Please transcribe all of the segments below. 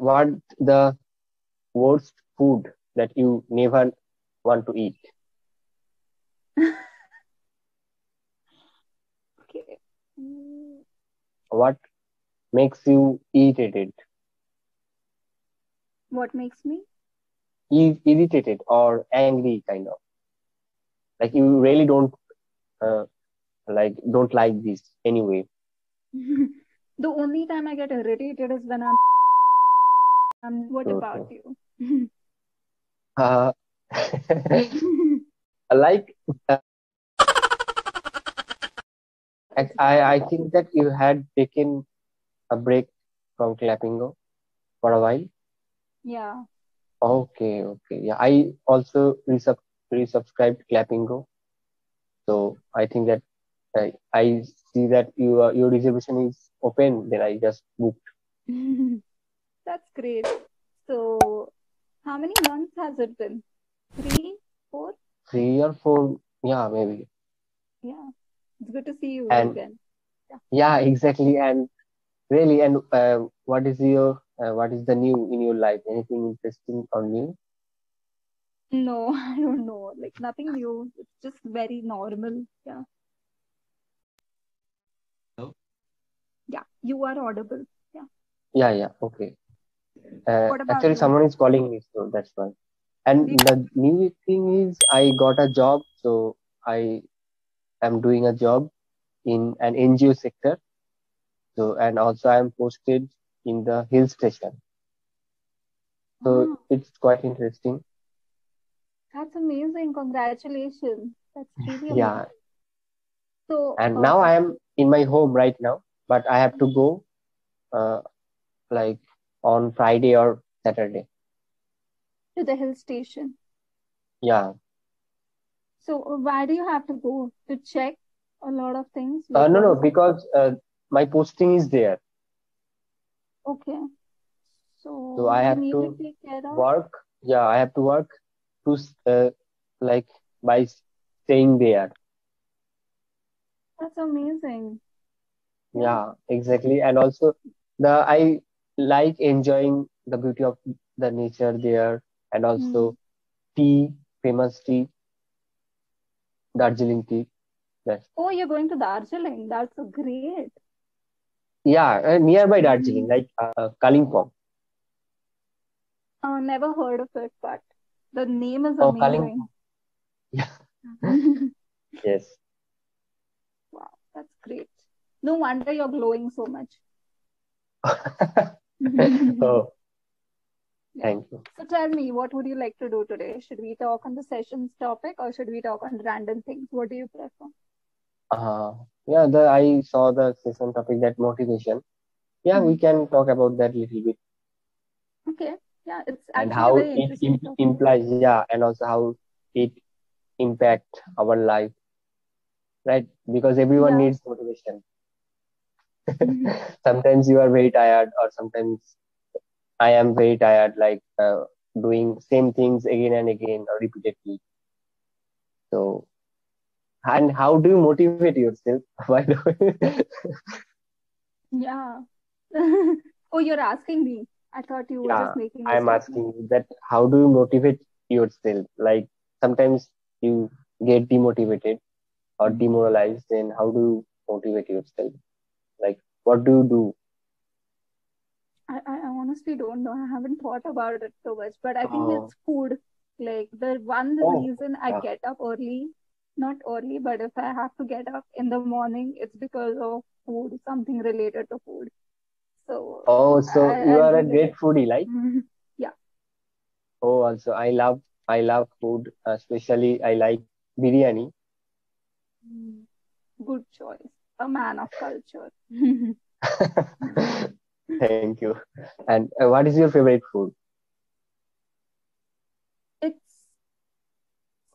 what the worst food that you never want to eat? Okay. What makes you irritated? What makes me? Irritated or angry, kind of. Like you really don't uh, like don't like this anyway. The only time I get irritated is when I'm. Um, what Okay. about you? Uh, like uh, I I think that you had taken a break from Clapingo for a while. Yeah. Okay, okay. Yeah, I also resub resubscribed Clapingo. So I think that I, I see that your your reservation is open. Then I just booked. That's great. So, how many months has it been? Three, four? Three or four. Yeah, maybe. Yeah. It's good to see you And again. yeah, yeah. exactly. And really, and uh, what is your uh, what is the new in your life? Anything interesting or new? No, I don't know. Like nothing new. It's just very normal. Yeah. Hello? Yeah. You are audible. Yeah. Yeah, yeah. Okay. Uh, actually, you? someone is calling me, so that's why. And the new thing is, I got a job, so I am doing a job in an NGO sector. So, and also I am posted in the hill station. So Ah, it's quite interesting. that's amazing. Congratulations. That's really Yeah. amazing. So, And uh, now I am in my home right now, but I have to go, uh, like on Friday or Saturday. to the hill station. Yeah. So, uh, why do you have to go to check a lot of things? Uh, no, no, because uh, my posting is there. okay? So So, I have to to work. Yeah, I have to work to uh, like by staying there. That's amazing. Yeah. Yeah, exactly. And also the I like enjoying the beauty of the nature there and also tea, famous tea, Darjeeling tea. Oh, you're going to Darjeeling. That's so great. yeah, uh, nearby Darjeeling, Hmm. like uh, Kalimpong. Uh, never heard of it, but the name is Oh, amazing. Kalimpong. Yeah. Yes. Wow, that's great. No wonder you're glowing so much. Oh, Yeah. thank you. So tell me, what would you like to do today? Should we talk on the sessions topic or should we talk on random things? What do you prefer? Uh, yeah, the I saw the session topic that motivation. Yeah, Hmm. we can talk about that little bit Okay. Yeah, it's and how it im implies, yeah, and also how it impact our life, right? Because everyone Yeah. needs motivation. Sometimes you are very tired, or sometimes I am very tired, like uh, doing same things again and again or repeatedly. So, and how do you motivate yourself? By the way, Yeah. Oh, you're asking me. I thought you were yeah, just making I'm asking you that how do you motivate yourself? Like sometimes you get demotivated or Hmm. demoralized, then how do you motivate yourself? Like what do you do? I, I I honestly don't know. I haven't thought about it so much, but I think Oh, it's food. Like the one oh, reason I yeah. get up early, not early, but if I have to get up in the morning, it's because of food, something related to food. So Oh, so I, you I'll are a great foodie, like? yeah. Oh, also I love I love food, especially I like biryani. Mm, Good choice. A man of culture. Thank you. And uh, what is your favorite food? It's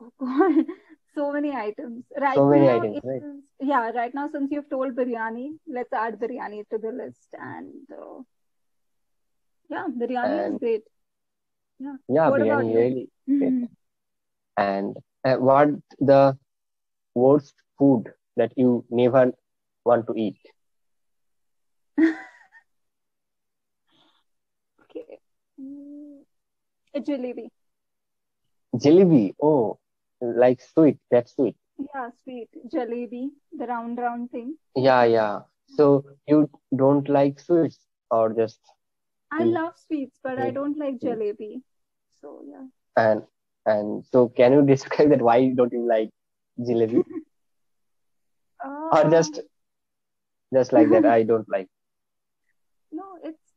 oh God, so many items. Right So many now items, right? yeah, right now since you've told biryani, let's add biryani to the list. And uh, yeah, biryani is great. Yeah. yeah, What biryani really great. And uh, what the worst food that you never want to eat? Okay. Mm, a jalebi. Jalebi. Oh, like sweet. That's sweet. Yeah, sweet. Jalebi, the round, round thing. Yeah, yeah. So you don't like sweets or just I love sweets, but I mm, don't like mm. jalebi. So, yeah. and and so can you describe that why don't you like jalebi or Uh, just just like that I don't like. no, it's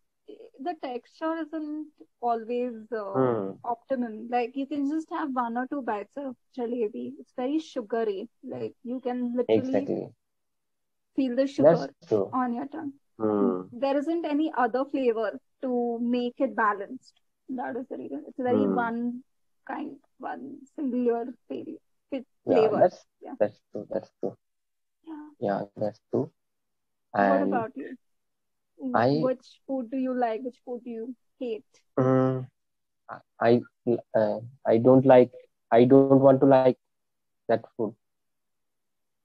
the texture isn't always uh, Hmm. optimum. Like you can just have one or two bites of jalebi. It's very sugary. Like you can literally Exactly. feel the sugar on your tongue. Hmm. There isn't any other flavor to make it balanced. That is the reason. It's very Hmm. one kind, one singular flavor. Yeah, that's Yeah. that's true. That's true. Yeah. Yeah, that's true. What And about you? I Which food do you like? Which food do you hate? mm, I uh, I don't like I don't want to like that food.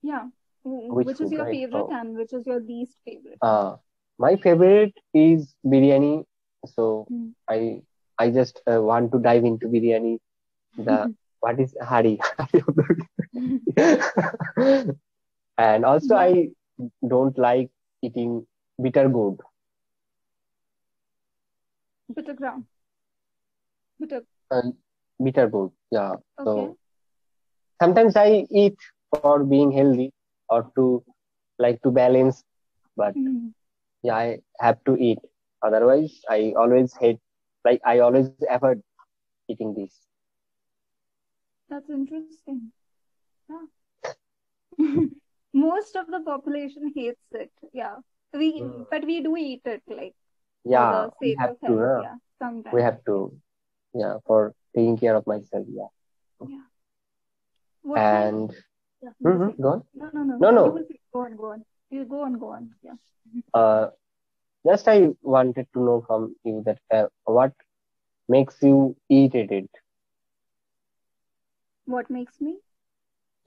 Yeah. Wh- Which Which is your right? favorite Oh, and which is your least favorite? uh, my favorite is biryani. So Hmm. I I just uh, want to dive into biryani. The what is hari? and also Yeah. I don't like eating bitter gourd. Bitter ground. Bitter. Bitter gourd. Yeah. Okay. So sometimes I eat for being healthy or to like to balance, but Hmm. yeah, I have to eat. Otherwise, I always hate, like, I always avoid eating this. That's interesting. Yeah. Most of the population hates it. Yeah. We, Mm. but we do eat it like Yeah, we have to, health. huh? Yeah. We have to, yeah, for taking care of myself. Yeah. Yeah. What? And Yeah. You hmm go on. No, no, no. No, no. Go on, go on. You go on, go on. Yeah. Uh, just I wanted to know from you that uh, what makes you irritated, What makes me?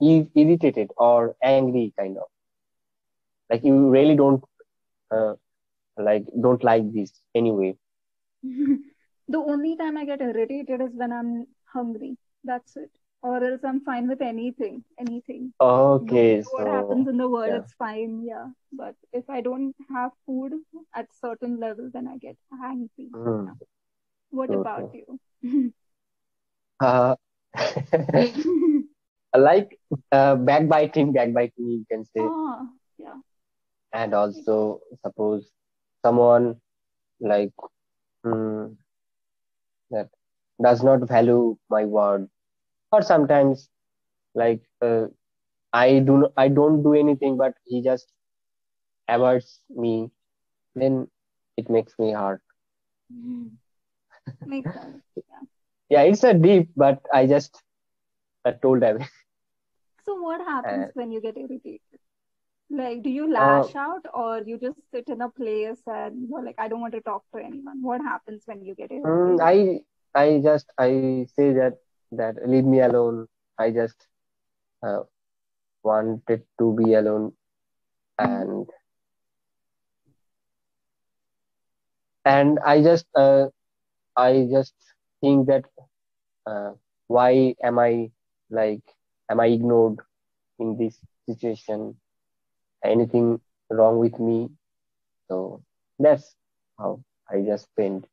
Ir- irritated or angry, kind of. Like you really don't, uh, like don't like this anyway. The only time I get irritated is when I'm hungry. That's it. Or else I'm fine with anything. Anything. Okay, matter what happens in the world, yeah. it's fine. Yeah. But if I don't have food at certain level, then I get angry. Yeah. What True, about you? Uh, like uh, backbiting, backbiting, you can say, Ah, yeah. and also suppose someone like mm, that does not value my word, or sometimes like uh, I do not, I don't do anything, but he just avoids me, then it makes me hurt. Makes sense. Yeah. Yeah, it's a deep, but I just uh, told him. So what happens Uh, when you get irritated? Like, do you uh, lash out or you just sit in a place and you're like, I don't want to talk to anyone? What happens when you get mm, irritated? I I just I say that that leave me alone. I just uh, wanted to be alone and and I just uh, I just think that uh, why am I like am I ignored in this situation? Anything wrong with me? So that's how I just spend.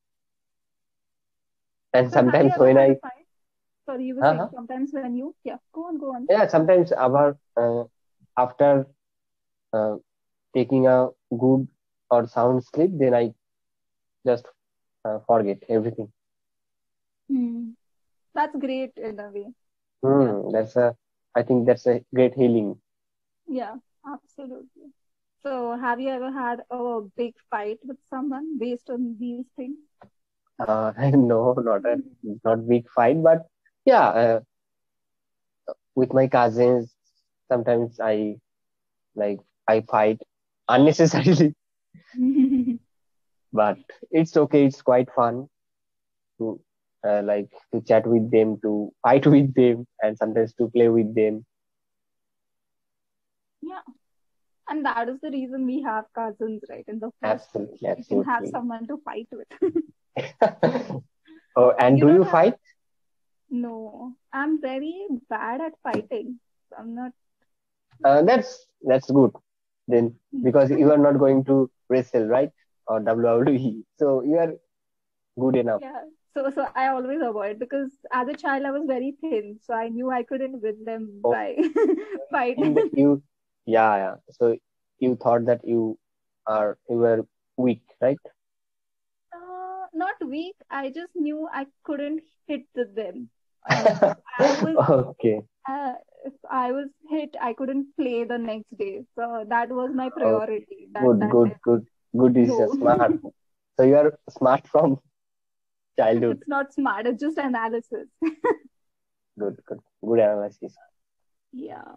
And So sometimes when I fight? Sorry, you were uh-huh, saying sometimes when you, yeah, go on, go on. yeah, sometimes about uh, after uh, taking a good or sound sleep, then I just uh, forget everything. Hmm. That's great in a way. Yeah, Hmm, that's a, I think that's a great healing. yeah, absolutely. So have you ever had a big fight with someone based on these things? Uh, no, not a not big fight, but yeah, uh, with my cousins, sometimes I like I fight unnecessarily, but it's okay. It's quite fun to uh, like to chat with them, to fight with them, and sometimes to play with them. Yeah. And that is the reason we have cousins, right? In the first place. Absolutely, We can have someone to fight with. oh And You do you have fight? no. I'm very bad at fighting. I'm not Uh, that's that's good then because you are not going to wrestle, right? Or WWE. So you are good enough. yeah. So so I always avoid because as a child I was very thin, so I knew I couldn't win them Oh, by fighting you, yeah, yeah. So you thought that you are you were weak, right? Uh, not weak. I just knew I couldn't hit them. Uh, I was Okay. uh, if I was hit, I couldn't play the next day. So that was my Oh, priority that good, that good, good, good decision. No, Smart. So you are smart from childhood. it's not smart. It's just analysis. Good, good, good analysis. Yeah.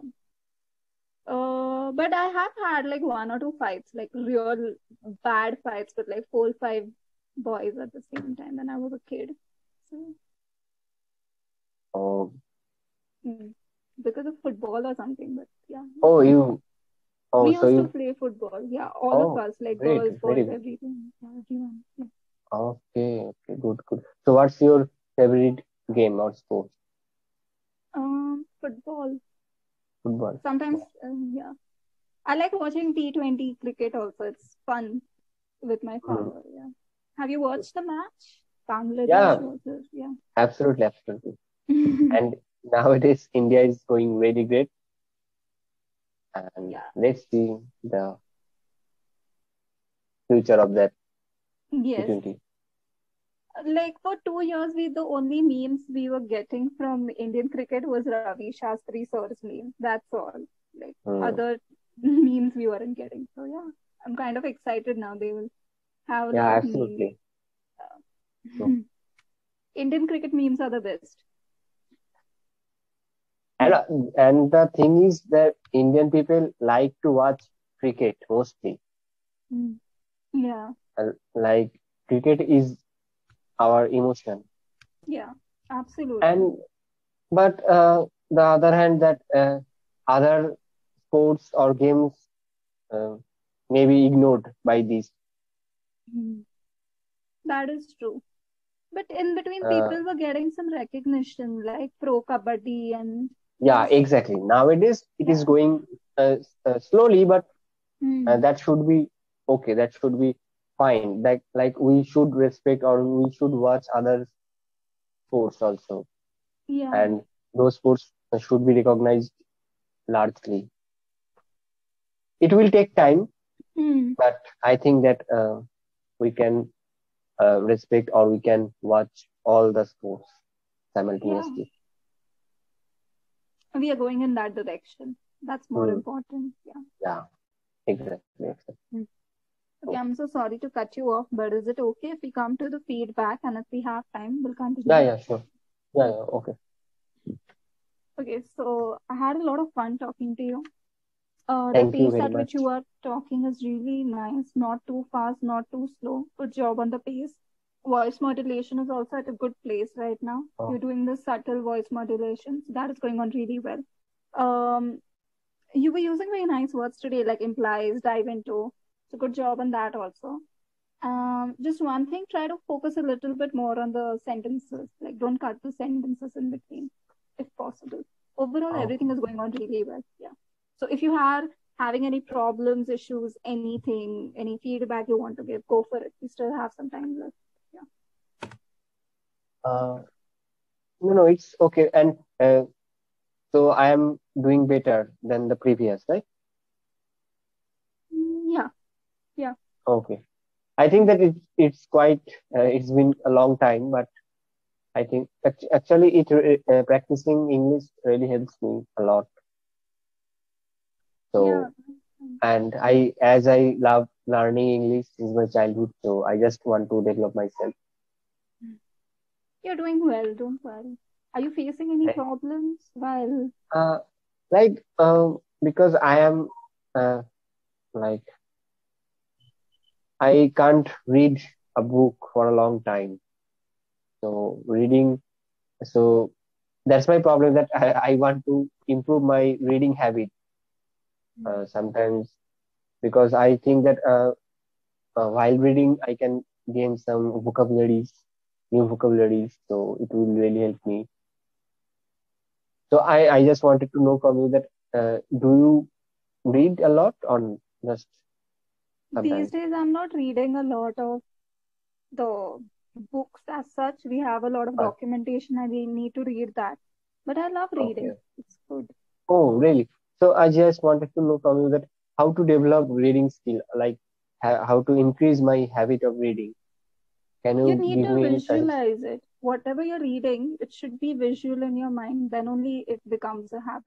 Uh, but I have had like one or two fights, like real bad fights with like four, five boys at the same time when I was a kid. So, Oh, mm, because of football or something. But yeah, oh, you. Oh, we so used to play football. Yeah, all of Oh, us, like great, girls, boys, good. everything. Yeah, everyone. Yeah. Okay, okay, good, good. So what's your favorite game or sport? Um, football. Football. Sometimes, um, yeah. I like watching T20 cricket also. It's fun with my Mm. father. Yeah. Have you watched the match? Bangladesh Yeah, versus, yeah. absolutely, absolutely. And nowadays India is going really great, and Yeah. let's see the future of that Yes. T20. Like for two years, we the only memes we were getting from Indian cricket was Ravi Shastri sir's meme. That's all. Like Hmm. other memes we weren't getting. So yeah, I'm kind of excited now. They will have Yeah, absolutely. So, Indian cricket memes are the best. and uh, and the thing is that Indian people like to watch cricket mostly. Mm. Yeah, Uh, Like cricket is our emotion, yeah, absolutely. and but uh, the other hand that uh, other sports or games uh, may be ignored by these. Mm. That is true. But in between, Uh, people were getting some recognition, like Pro Kabaddi and yeah, exactly. Nowadays it is Yeah. going uh, uh, slowly, but uh, Mm. that should be okay. That should be fine. Like like we should respect or we should watch other sports also, Yeah. and those sports should be recognized largely. It will take time, Mm. but I think that uh, we can uh, respect or we can watch all the sports Yeah. simultaneously. We are going in that direction. That's more Hmm. important. Yeah. Yeah, exactly. exactly. Mm. Okay, I'm so sorry to cut you off, but is it okay if we come to the feedback and if we have time, we'll continue? yeah, yeah, sure. Yeah, yeah, okay. Okay, so I had a lot of fun talking to you. Uh, the pace at which you are talking is really nice, not too fast, not too slow. Good job on the pace. Voice modulation is also at a good place right now. Oh, You're doing the subtle voice modulation, so that is going on really well. Um, you were using very nice words today, like implies, dive into. So good job on that also. Um, just one thing, try to focus a little bit more on the sentences. Like don't cut the sentences in between, if possible. Overall, oh, everything is going on really well. Yeah. So if you are having any problems, issues, anything, any feedback you want to give, go for it. We still have some time left. Yeah. uh, no, no, it's okay. And uh, so I am doing better than the previous, right? Mm, Yeah. Yeah. Okay. I think that it's it's quite uh, it's been a long time, but I think actually it uh, practicing English really helps me a lot. Yeah. So and I as I love learning English since my childhood, so I just want to develop myself. You're doing well. Don't worry. Are you facing any problems while Uh, like um, because I am uh, like I can't read a book for a long time. So reading, so that's my problem that I, I want to improve my reading habit uh, sometimes because I think that uh, uh, while reading I can gain some vocabularies new vocabularies. So it will really help me. So I, I just wanted to know from you that uh, do you read a lot or just sometimes? These days, I'm not reading a lot of the books as such. We have a lot of Uh, documentation and we need to read that. But I love reading. okay. It's good. Oh, really? So I just wanted to know from you that how to develop reading skill, like ha how to increase my habit of reading. Can you You need to visualize it. Whatever you're reading, it should be visual in your mind. Then only it becomes a habit.